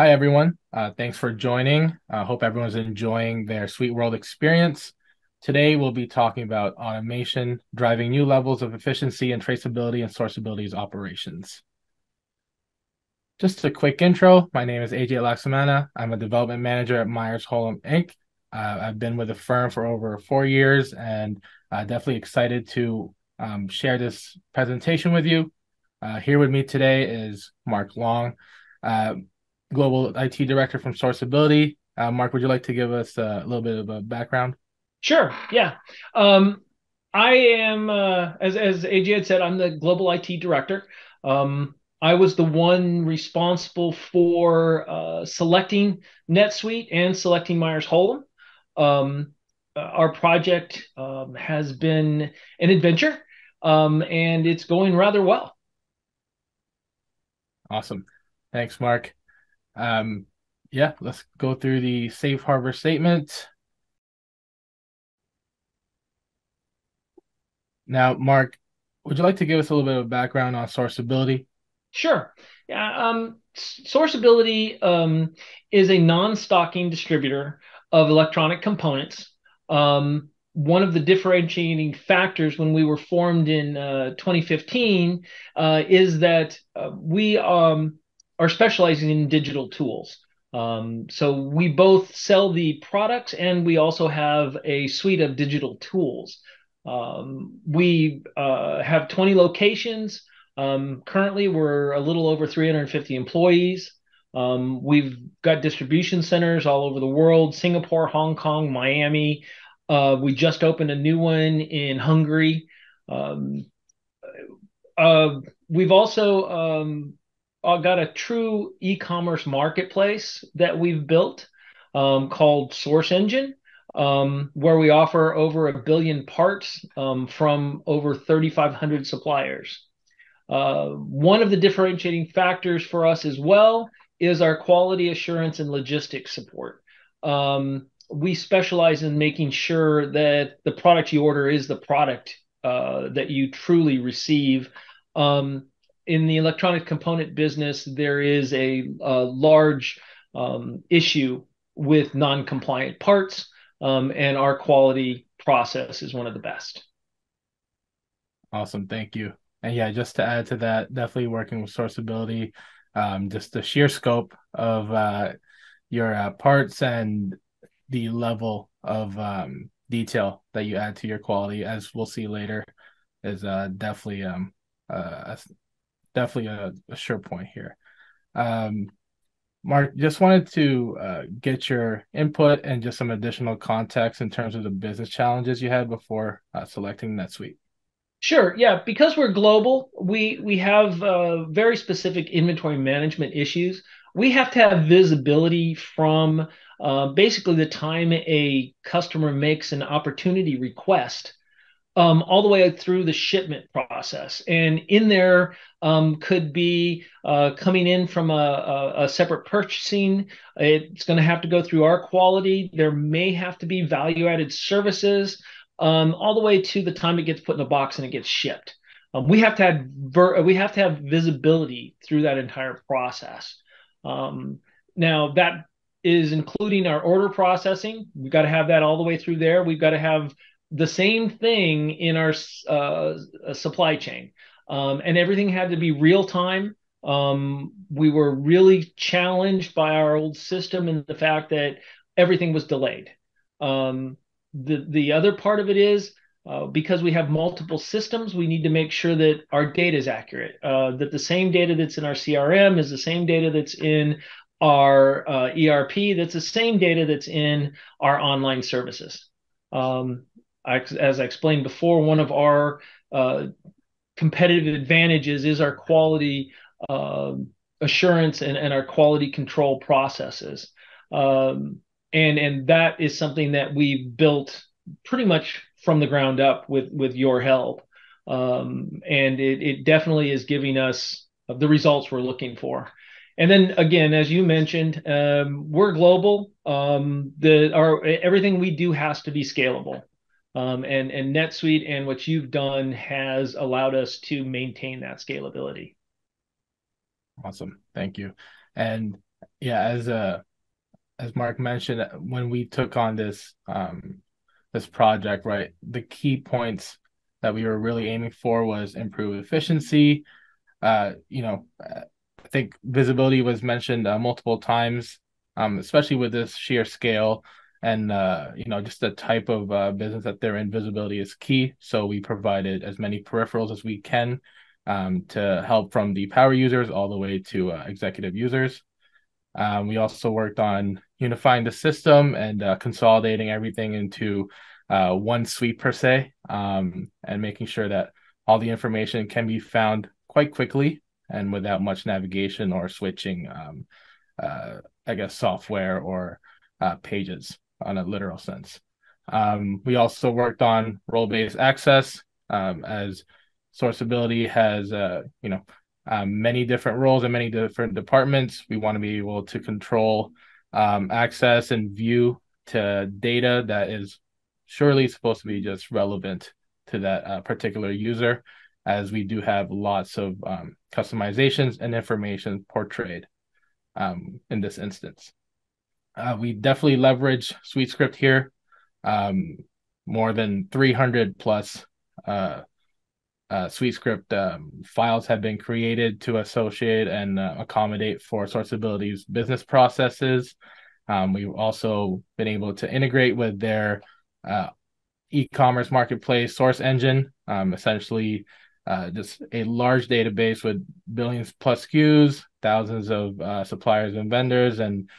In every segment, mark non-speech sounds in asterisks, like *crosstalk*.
Hi, everyone. Uh, thanks for joining. I uh, hope everyone's enjoying their SuiteWorld experience. Today, we'll be talking about automation, driving new levels of efficiency and traceability and sourceability's operations. Just a quick intro. My name is AJ Lacsamana. I'm a development manager at Myers Holum Inc. Uh, I've been with the firm for over four years and uh, definitely excited to um, share this presentation with you. Uh, here with me today is Mark Long, uh, Global IT Director from Sourceability. Uh, Mark, would you like to give us a little bit of a background? Sure. Yeah. Um, I am, uh, as as AJ had said, I'm the Global IT Director. Um, I was the one responsible for uh, selecting NetSuite and selecting Myers Holum. Um, our project um, has been an adventure, um, and it's going rather well. Awesome. Thanks, Mark. Um, yeah, let's go through the safe harbor statement. Now, Mark, would you like to give us a little bit of background on sourceability? Sure. Yeah. Um, sourceability um, is a non-stocking distributor of electronic components. Um, one of the differentiating factors when we were formed in uh, 2015 uh, is that uh, we um, are specializing in digital tools. Um, so we both sell the products and we also have a suite of digital tools. Um, we uh, have 20 locations. Um, currently, we're a little over 350 employees. Um, we've got distribution centers all over the world Singapore, Hong Kong, Miami. Uh, we just opened a new one in Hungary. Um, uh, we've also um, uh, got a true e commerce marketplace that we've built um, called SourcEngine. Um, where we offer over a billion parts um, from over 3,500 suppliers. Uh, one of the differentiating factors for us as well is our quality assurance and logistics support. Um, we specialize in making sure that the product you order is the product uh, that you truly receive. Um, in the electronic component business, there is a, a large um, issue with non-compliant parts, um, and our quality process is one of the best. Awesome, thank you. And yeah, just to add to that, definitely working with sourceability um, just the sheer scope of uh, your uh, parts and the level of um, detail that you add to your quality, as we'll see later, is uh, definitely um, uh, definitely a, a, sure point here. Um, Mark, just wanted to uh, get your input and just some additional context in terms of the business challenges you had before uh, selecting NetSuite. Sure. Yeah, because we're global, we we have uh, very specific inventory management issues. We have to have visibility from uh, basically the time a customer makes an opportunity request um, all the way through the shipment process. And in there um, could be uh, coming in from a, a, a separate purchasing. It's going to have to go through our quality. There may have to be value added services um, all the way to the time it gets put in a box and it gets shipped. Um, we have to have ver- we have to have visibility through that entire process. Um, now that is including our order processing. We've got to have that all the way through there. We've got to have the same thing in our uh, supply chain, um, and everything had to be real time. Um, we were really challenged by our old system and the fact that everything was delayed. Um, the the other part of it is uh, because we have multiple systems, we need to make sure that our data is accurate. Uh, that the same data that's in our CRM is the same data that's in our uh, ERP. That's the same data that's in our online services. Um, as I explained before, one of our uh, competitive advantages is our quality um, assurance and, and our quality control processes. Um, and and that is something that we've built pretty much from the ground up with with your help. Um, and it, it definitely is giving us the results we're looking for. And then again as you mentioned um, we're global. Um, the our everything we do has to be scalable um, and and netsuite and what you've done has allowed us to maintain that scalability. Awesome. Thank you. And Yeah, as uh as Mark mentioned, when we took on this um this project, right, the key points that we were really aiming for was improve efficiency. Uh, you know, I think visibility was mentioned uh, multiple times, um, especially with this sheer scale and uh, you know just the type of uh, business that they're in. Visibility is key, so we provided as many peripherals as we can um, to help from the power users all the way to uh, executive users. Um, we also worked on unifying the system and uh, consolidating everything into uh, one suite per se, um, and making sure that all the information can be found quite quickly and without much navigation or switching, um, uh, I guess, software or pages on a literal sense. Um, we also worked on role-based access um, as sourceability has, uh, you know, um, many different roles and many different departments. We want to be able to control um, access and view to data that is surely supposed to be just relevant to that uh, particular user, as we do have lots of um, customizations and information portrayed um, in this instance. Uh, we definitely leverage SuiteScript here. Um, more than 300 plus uh, uh, SuiteScript um, files have been created to associate and uh, accommodate for Sourceability's business processes. Um, we've also been able to integrate with their uh, e-commerce marketplace SourcEngine, um, essentially uh, just a large database with billions plus SKUs, thousands of uh, suppliers and vendors, and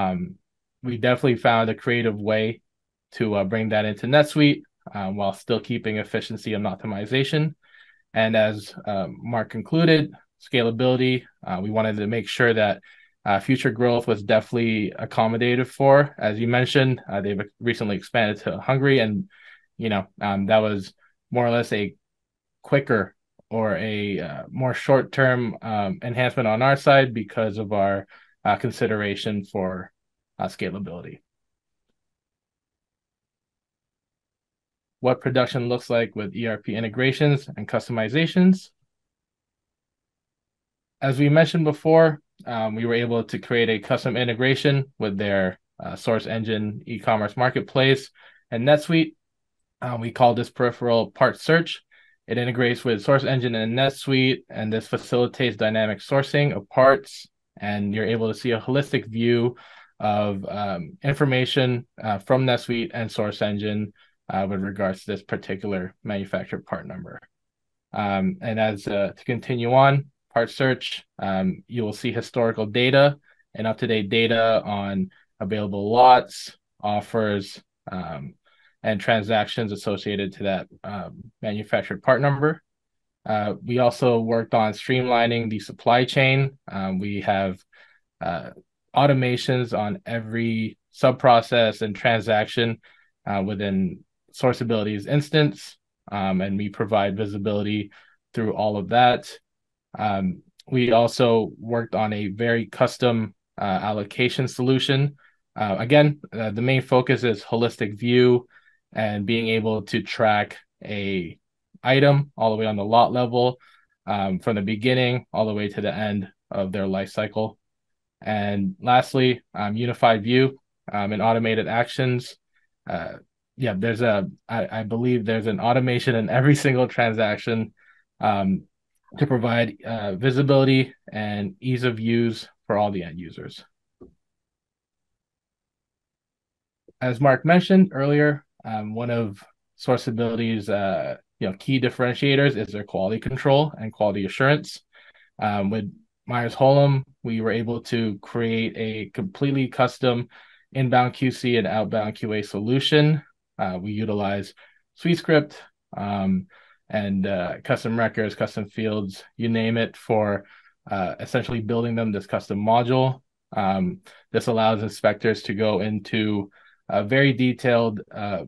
um, we definitely found a creative way to uh, bring that into NetSuite um, while still keeping efficiency and optimization. And as um, Mark concluded, scalability, uh, we wanted to make sure that uh, future growth was definitely accommodated for. As you mentioned, uh, they've recently expanded to Hungary, and you know um, that was more or less a quicker or a uh, more short-term um, enhancement on our side because of our uh, consideration for uh, scalability. what production looks like with ERP integrations and customizations. As we mentioned before, um, we were able to create a custom integration with their uh, SourcEngine e-commerce marketplace and NetSuite. Uh, we call this peripheral part search. It integrates with SourcEngine and NetSuite, and this facilitates dynamic sourcing of parts. And you're able to see a holistic view of um, information uh, from NetSuite and SourcEngine uh, with regards to this particular manufactured part number. Um, and as uh, to continue on, part search, um, you will see historical data and up-to-date data on available lots, offers, um, and transactions associated to that um, manufactured part number. Uh, we also worked on streamlining the supply chain. Um, we have uh, automations on every sub-process and transaction uh, within Sourceability's instance, um, and we provide visibility through all of that. Um, we also worked on a very custom uh, allocation solution. Uh, again, uh, the main focus is holistic view and being able to track a item all the way on the lot level um, from the beginning all the way to the end of their life cycle. And lastly, um, unified view um, and automated actions. Uh, yeah, there's a I, I believe there's an automation in every *laughs* single transaction um, to provide uh, visibility and ease of use for all the end users. As Mark mentioned earlier, um, one of Sourceability's uh, you know key differentiators is their quality control and quality assurance. Um, with Myers Holum, we were able to create a completely custom inbound QC and outbound QA solution uh, we utilize SuiteScript um, and uh, custom records, custom fields, you name it, for uh, essentially building them this custom module. Um, this allows inspectors to go into a very detailed uh,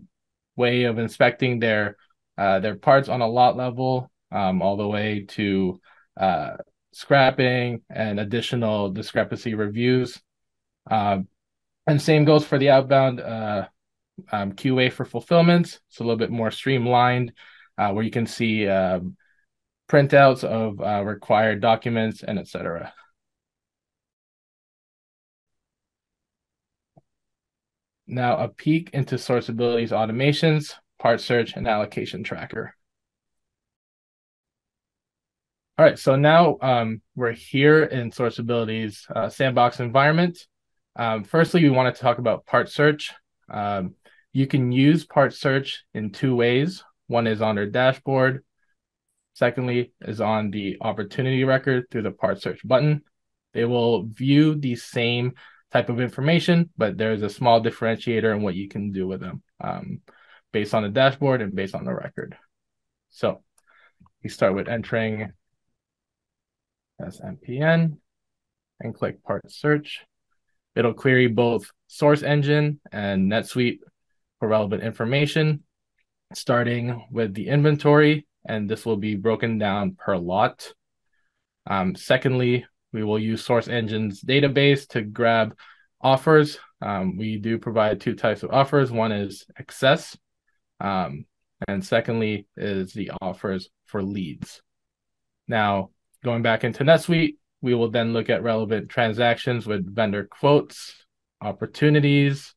way of inspecting their uh, their parts on a lot level, um, all the way to uh, scrapping and additional discrepancy reviews. and same goes for the outbound um, QA for fulfillments. It's a little bit more streamlined, uh, where you can see um, printouts of uh, required documents and etc. now a peek into Sourceability's automations, part search, and allocation tracker. All right, so now um, we're here in Sourceability's uh, sandbox environment. Um, firstly, we want to talk about part search. Um, you can use part search in two ways. One is on our dashboard. Secondly, is on the opportunity record through the part search button. They will view the same type of information, but there's a small differentiator in what you can do with them um, based on the dashboard and based on the record. So we start with entering SMPN and click part search. It'll query both SourcEngine and NetSuite for relevant information, starting with the inventory, and this will be broken down per lot. Um, secondly, we will use SourcEngine's database to grab offers. Um, we do provide two types of offers. One is excess, um, and secondly is the offers for leads. Now, going back into NetSuite, we will then look at relevant transactions with vendor quotes, opportunities,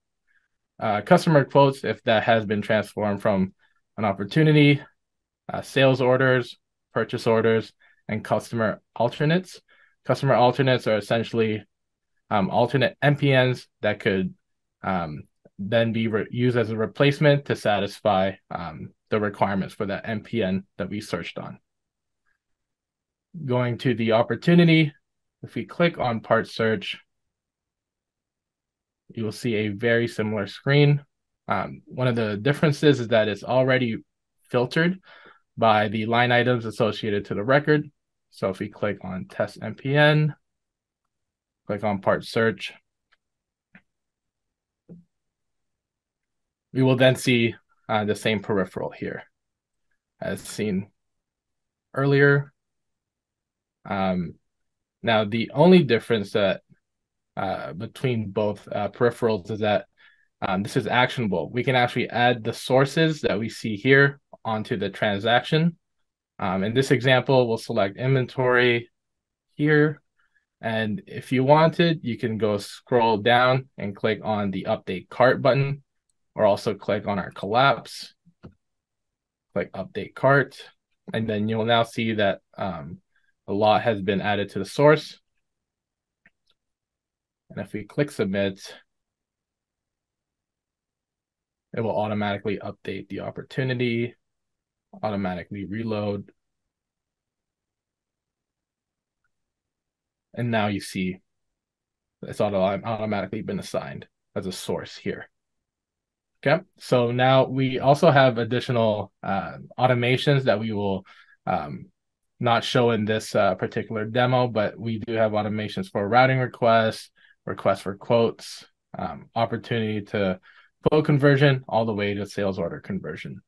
uh, customer quotes if that has been transformed from an opportunity, uh, sales orders, purchase orders, and customer alternates. Customer alternates are essentially um, alternate MPNs that could um, then be re- used as a replacement to satisfy um, the requirements for that MPN that we searched on. Going to the opportunity, if we click on part search, you will see a very similar screen. Um, one of the differences is that it's already filtered by the line items associated to the record. So if we click on test MPN, click on part search, we will then see uh, the same peripheral here as seen earlier. Um, now, the only difference that uh, between both uh, peripherals is that um, this is actionable. We can actually add the sources that we see here onto the transaction. Um, in this example, we'll select inventory here. And if you wanted, you can go scroll down and click on the update cart button, or also click on our collapse, click update cart, and then you'll now see that um, a lot has been added to the source. And if we click submit, it will automatically update the opportunity, automatically reload. And now you see it's auto automatically been assigned as a source here. Okay, so now we also have additional uh, automations that we will um, not show in this uh, particular demo, but we do have automations for routing requests, requests for quotes, um, opportunity to quote conversion, all the way to sales order conversion.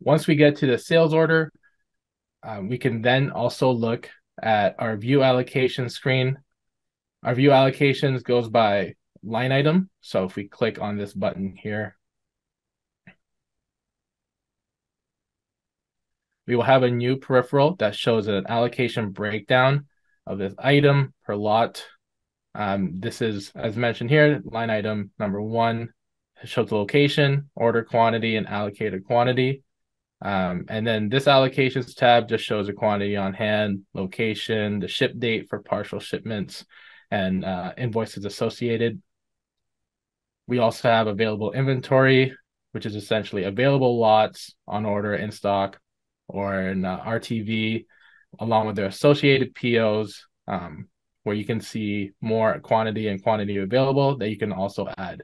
Once we get to the sales order, um, we can then also look at our view allocation screen. Our view allocations goes by line item. So if we click on this button here, we will have a new peripheral that shows an allocation breakdown of this item per lot. Um, this is, as mentioned here, line item number one shows the location, order quantity, and allocated quantity. Um, and then this allocations tab just shows the quantity on hand, location, the ship date for partial shipments, and uh, invoices associated. We also have available inventory, which is essentially available lots on order in stock or in uh, RTV, along with their associated POs, um, where you can see more quantity and quantity available that you can also add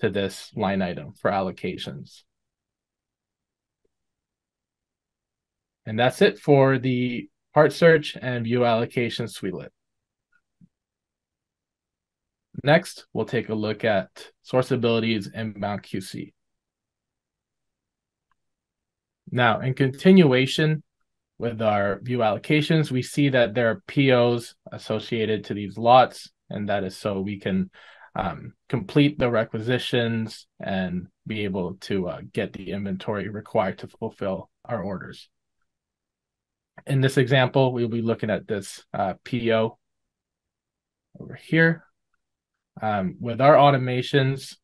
to this line item for allocations. And that's it for the part search and view allocation suitelet. Next, we'll take a look at source abilities Sourceability's inbound QC. Now, in continuation with our view allocations, we see that there are POs associated to these lots, and that is so we can um, complete the requisitions and be able to uh, get the inventory required to fulfill our orders. In this example, we'll be looking at this uh, PO over here. Um, with our automations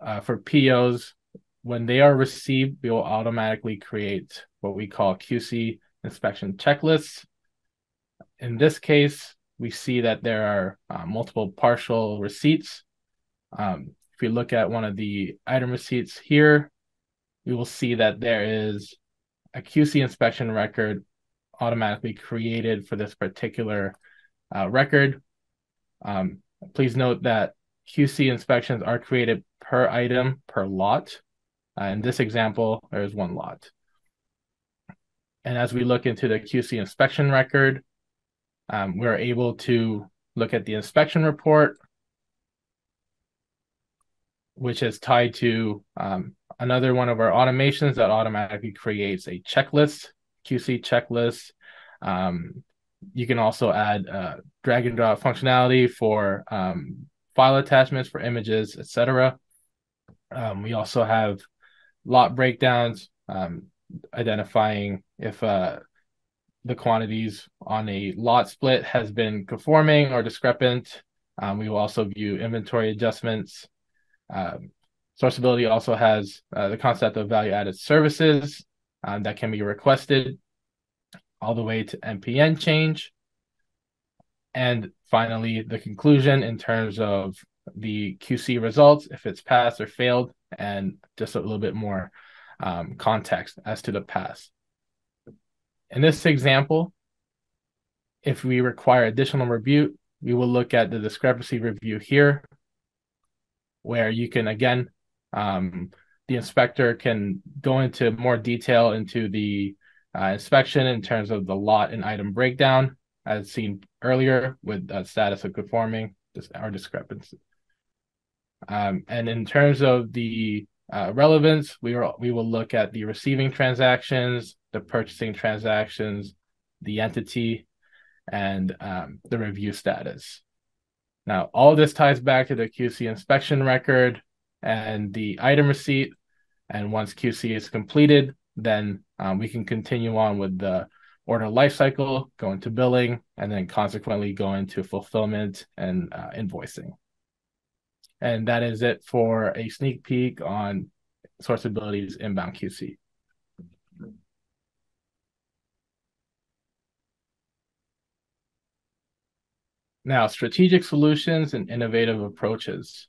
uh, for POs, when they are received, we will automatically create what we call QC inspection checklists. In this case, we see that there are uh, multiple partial receipts. Um, if you look at one of the item receipts here, we will see that there is a QC inspection record automatically created for this particular uh, record. Um, please note that QC inspections are created per item per lot. Uh, in this example, there is one lot. And as we look into the QC inspection record, um, we're able to look at the inspection report, which is tied to um, another one of our automations that automatically creates a checklist, QC checklist. Um, you can also add uh, drag and drop functionality for um, file attachments for images, etc. Um, we also have lot breakdowns, um, identifying if uh, the quantities on a lot split has been conforming or discrepant. Um, we will also view inventory adjustments. Um, Sourceability also has uh, the concept of value added services um, that can be requested all the way to MPN change. And finally, the conclusion in terms of the QC results, if it's passed or failed, and just a little bit more um, context as to the pass. In this example, if we require additional review, we will look at the discrepancy review here, where you can again um, the inspector can go into more detail into the uh, inspection in terms of the lot and item breakdown, as seen earlier with uh, status of conforming or discrepancy. Um, and in terms of the uh, relevance, we, are, we will look at the receiving transactions, the purchasing transactions, the entity, and um, the review status. Now, all this ties back to the QC inspection record, and the item receipt. And once QC is completed, then um, we can continue on with the order lifecycle, go into billing, and then consequently go into fulfillment and uh, invoicing. And that is it for a sneak peek on Sourceability's inbound QC. Now, strategic solutions and innovative approaches.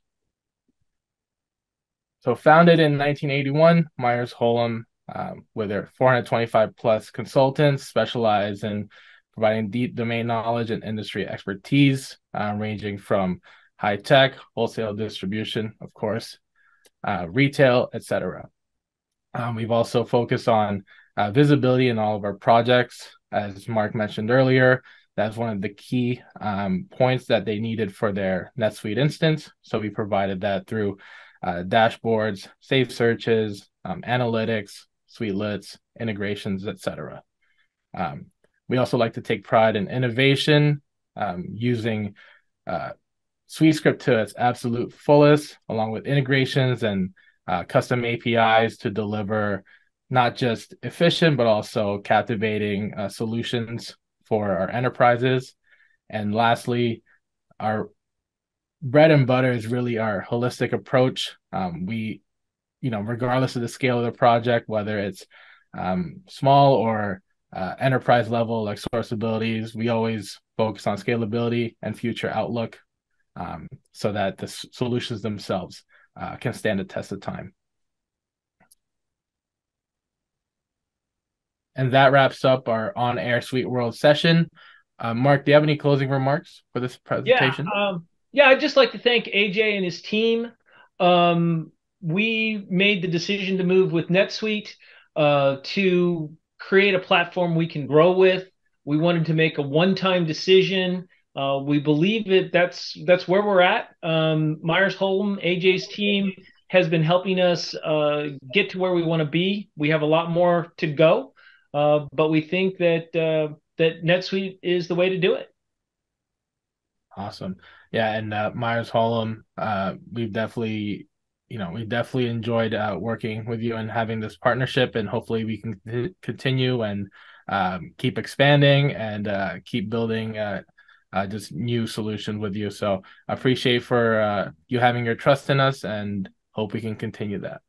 So founded in 1981, Myers Holum, um, with their 425 plus consultants, specialize in providing deep domain knowledge and industry expertise, uh, ranging from high tech, wholesale distribution, of course, uh, retail, etc. Um, we've also focused on uh, visibility in all of our projects, as Mark mentioned earlier. That's one of the key um, points that they needed for their NetSuite instance. So we provided that through uh, dashboards, safe searches, um, analytics, suitelets, integrations, etc. Um, we also like to take pride in innovation um, using uh, SuiteScript to its absolute fullest, along with integrations and uh, custom APIs to deliver not just efficient but also captivating uh, solutions for our enterprises. And lastly, our bread and butter is really our holistic approach. Um, we, you know, regardless of the scale of the project, whether it's um, small or uh, enterprise level like Sourceability's, we always focus on scalability and future outlook um, so that the s- solutions themselves uh, can stand the test of time. And that wraps up our on air SuiteWorld session. Uh, Mark, do you have any closing remarks for this presentation? Yeah, um, yeah, I'd just like to thank AJ and his team. Um, we made the decision to move with NetSuite uh, to create a platform we can grow with. We wanted to make a one-time decision. Uh, we believe that that's that's where we're at. Um, Myers Holum, AJ's team has been helping us uh, get to where we want to be. We have a lot more to go, uh, but we think that uh, that NetSuite is the way to do it. Awesome. Yeah, and uh, Myers Holum, uh, we've definitely, you know, we definitely enjoyed uh, working with you and having this partnership, and hopefully we can continue and um, keep expanding and uh, keep building uh, uh, just new solutions with you. So I appreciate for uh, you having your trust in us and hope we can continue that.